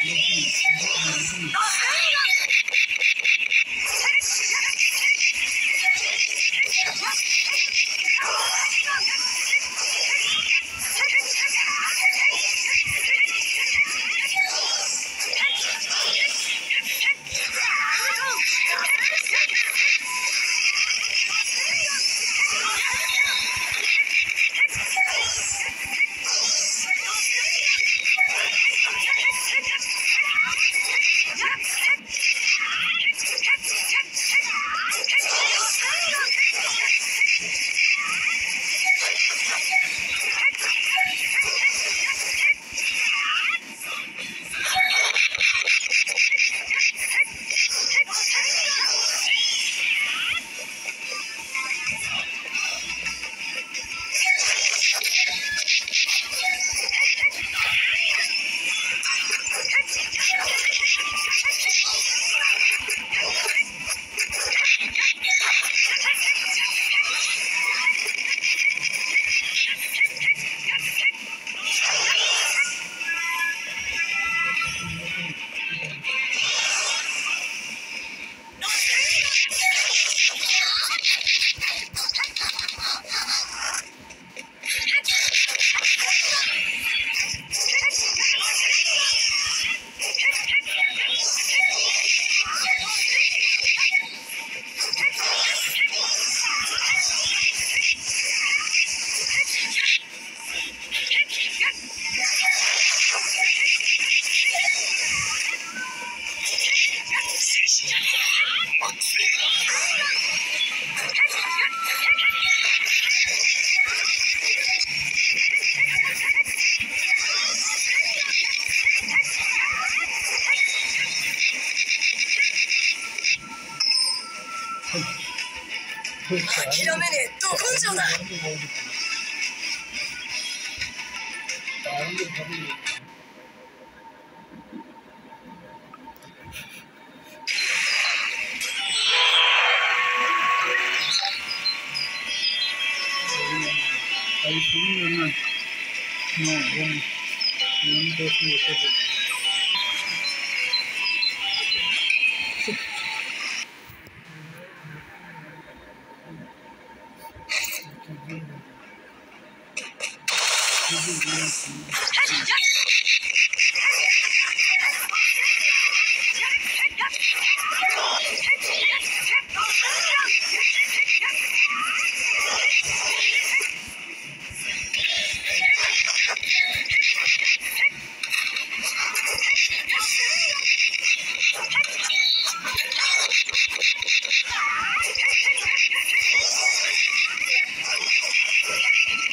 Thank you. 諦めねえど根性だ No, one, one person is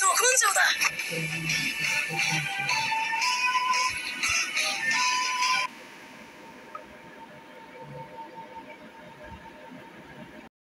ど根性だ。